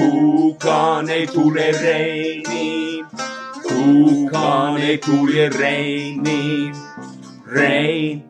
kukaan ei tule reiniin, kukaan ei tule reiniin, rein.